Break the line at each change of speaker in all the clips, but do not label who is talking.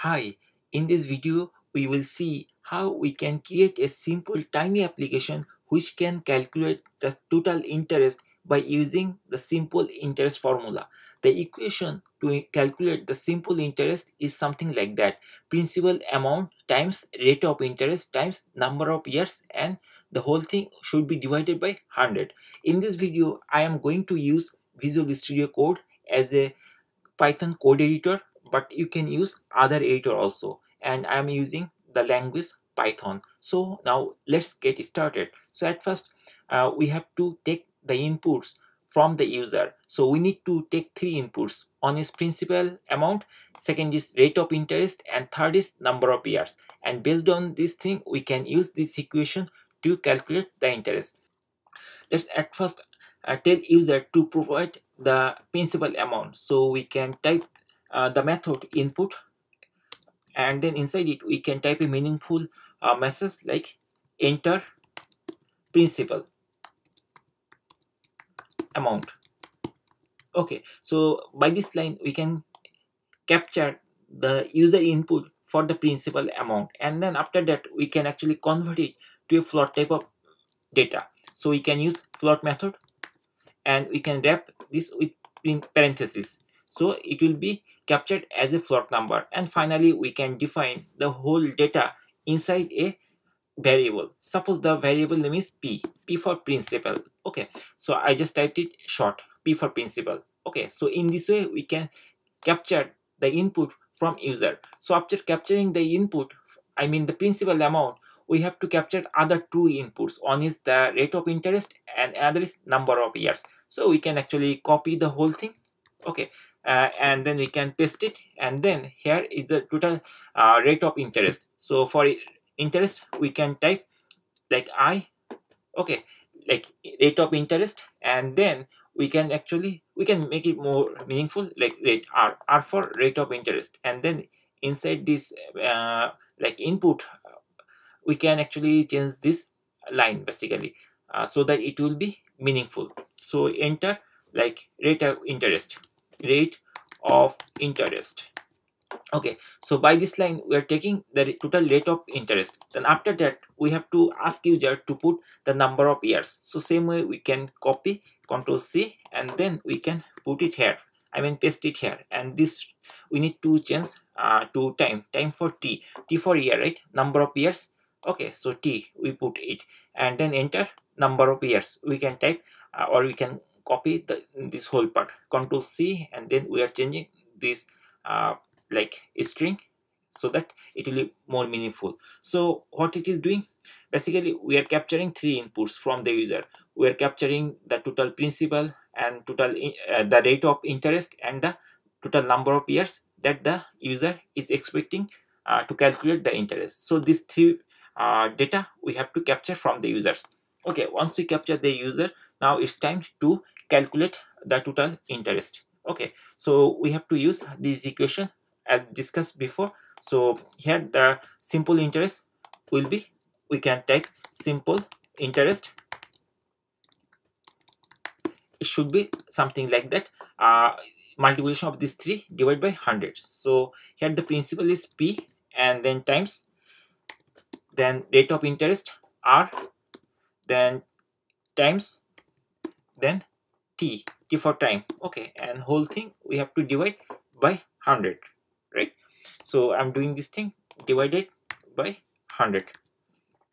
Hi, in this video we will see how we can create a simple tiny application which can calculate the total interest by using the simple interest formula. The equation to calculate the simple interest is something like that. Principal amount times rate of interest times number of years and the whole thing should be divided by 100. In this video I am going to use Visual Studio Code as a Python code editor but you can use other editor also and I am using the language Python. So now let's get started. So at first uh, we have to take the inputs from the user. So we need to take three inputs. One is principal amount, second is rate of interest and third is number of years. And based on this thing we can use this equation to calculate the interest. Let's at first uh, tell user to provide the principal amount. So we can type uh, the method input and then inside it we can type a meaningful uh, message like enter principal amount. Okay so by this line we can capture the user input for the principal amount and then after that we can actually convert it to a float type of data. So we can use float method and we can wrap this with parentheses so it will be captured as a float number. And finally we can define the whole data inside a variable. Suppose the variable name is p p for principal. Okay so i just typed it short p for principal. Okay so in this way we can capture the input from user. So after capturing the input i mean the principal amount we have to capture other two inputs. One is the rate of interest and another is number of years. So we can actually copy the whole thing. Okay uh, and then we can paste it. And then here is the total uh, rate of interest. So for interest we can type like i okay like rate of interest. And then we can actually we can make it more meaningful like rate r r for rate of interest. And then inside this uh, like input we can actually change this line basically uh, so that it will be meaningful. So enter like rate of interest. Rate of interest. Okay so by this line we are taking the total rate of interest. Then after that we have to ask user to put the number of years. So same way we can copy control c and then we can put it here. I mean paste it here. And this we need to change uh, to time. Time for t. T for year right? Number of years. Okay so t we put it. And then enter number of years. We can type uh, or we can copy the this whole part. Control c and then we are changing this uh, like string so that it will be more meaningful. So what it is doing? Basically we are capturing three inputs from the user. We are capturing the total principal and total uh, the rate of interest and the total number of years that the user is expecting uh, to calculate the interest. So these three uh, data we have to capture from the users. Okay once we capture the user now it's time to calculate the total interest. Okay so we have to use this equation as discussed before. So here the simple interest will be we can type simple interest. It should be something like that. Uh, multiplication of these three divided by 100 so here the principal is p and then times then rate of interest r then times then t t for time. Okay. And whole thing we have to divide by 100 right? So i'm doing this thing divided by 100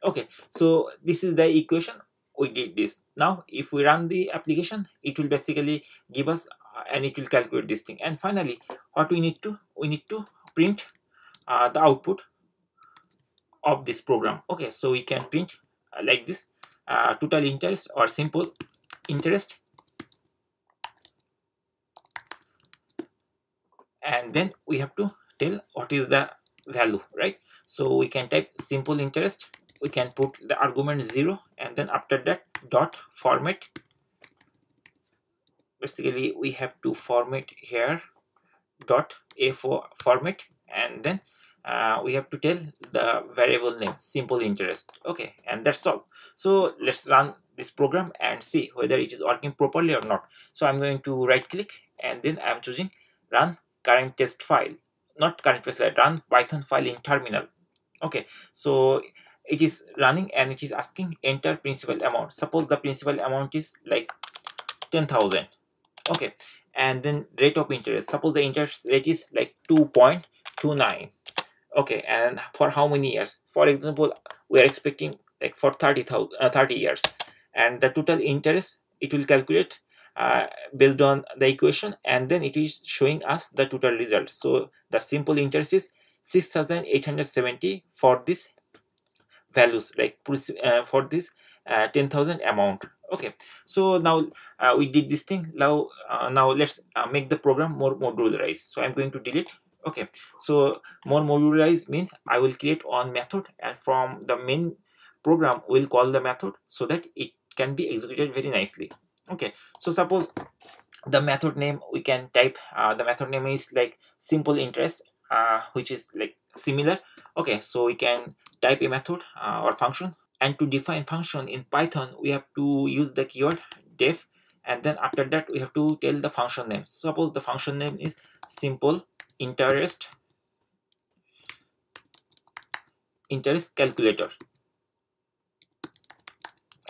okay. So this is the equation. We did this. Now if we run the application it will basically give us uh, and it will calculate this thing. And finally what we need to we need to print uh, the output of this program. Okay. So we can print uh, like this uh, total interest or simple interest and then we have to tell what is the value right? So we can type simple interest we can put the argument 0 and then after that dot format. Basically we have to format here dot a4 format and then uh, we have to tell the variable name simple interest. Okay and that's all. So let's run this program and see whether it is working properly or not. So i'm going to right click and then i'm choosing run current test file not current slide run python file in terminal. Okay so it is running and it is asking enter principal amount. Suppose the principal amount is like 10000 okay and then rate of interest. Suppose the interest rate is like 2.29 okay and for how many years? For example we are expecting like for 30 uh, 30 years. And the total interest it will calculate uh, based on the equation and then it is showing us the total result. So the simple interest is 6870 for this values like uh, for this uh, 10,000 amount. Okay so now uh, we did this thing. Now uh, now let's uh, make the program more modularized. So i'm going to delete. Okay so more modularized means i will create one method and from the main program we'll call the method so that it can be executed very nicely okay so suppose the method name we can type uh, the method name is like simple interest uh, which is like similar. Okay so we can type a method uh, or function. And to define function in python we have to use the keyword def. And then after that we have to tell the function name. Suppose the function name is simple interest interest calculator.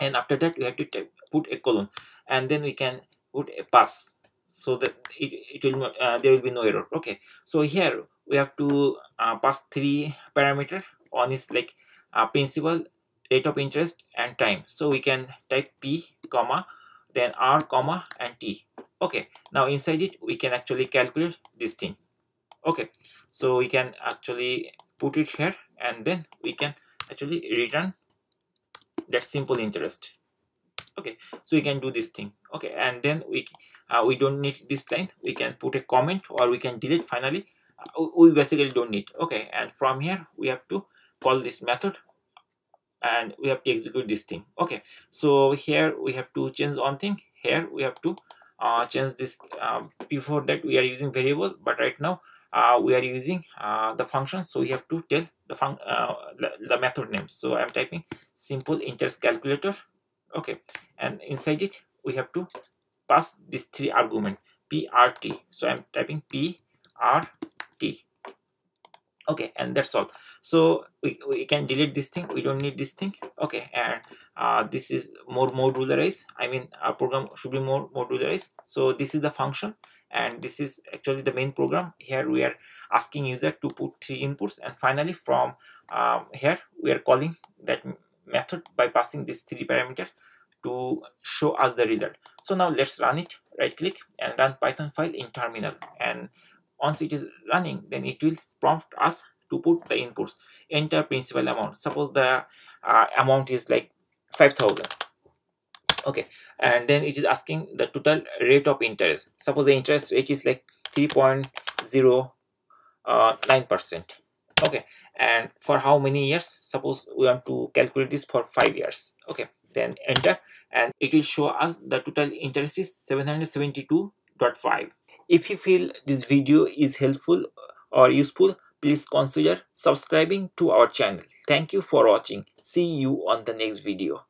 And after that we have to type, put a colon and then we can put a pass so that it, it will uh, there will be no error. Okay. So here we have to uh, pass three parameter. On is like uh, principal rate of interest and time. So we can type p comma then r comma and t. Okay. Now inside it we can actually calculate this thing. Okay. So we can actually put it here and then we can actually return that simple interest okay so we can do this thing. Okay and then we uh, we don't need this line we can put a comment or we can delete finally. Uh, we basically don't need. Okay and from here we have to call this method and we have to execute this thing. Okay so here we have to change one thing. Here we have to uh, change this um, before that we are using variable but right now uh, we are using uh, the function. So we have to tell the, fun uh, the, the method name. So i'm typing simple interest calculator okay. And inside it we have to pass this three argument. Prt so i'm typing prt okay. And that's all. So we, we can delete this thing. We don't need this thing. Okay. And uh, this is more modularized. I mean our program should be more modularized. So this is the function. And this is actually the main program. Here we are asking user to put three inputs. And finally from um, here we are calling that method by passing this three parameter to show us the result. So now let's run it. Right click and run python file in terminal. And once it is running then it will prompt us to put the inputs. Enter principal amount. Suppose the uh, amount is like 5000 okay. And then it is asking the total rate of interest. Suppose the interest rate is like 3.09 uh, percent. Okay and for how many years? Suppose we want to calculate this for five years. Okay then enter. And it will show us the total interest is 772.5 if you feel this video is helpful or useful please consider subscribing to our channel. Thank you for watching. See you on the next video